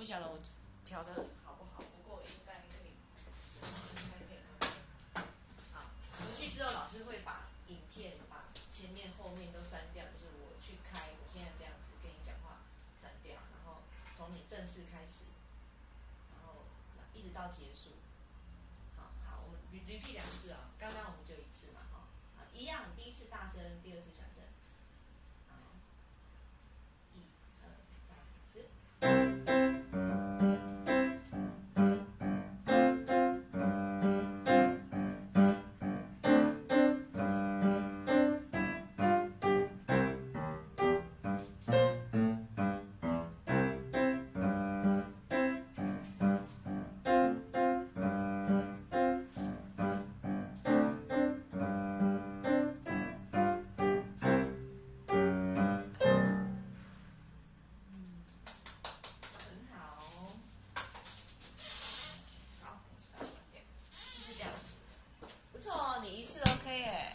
不晓得我调的好不好，不过应该可以，应该可以。好，回去之后老师会把影片把前面后面都删掉，就是我去开，我现在这样子跟你讲话删掉，然后从你正式开始，然后一直到结束。好，好，我们 repeat 两次啊、刚刚我们。是 OK 哎。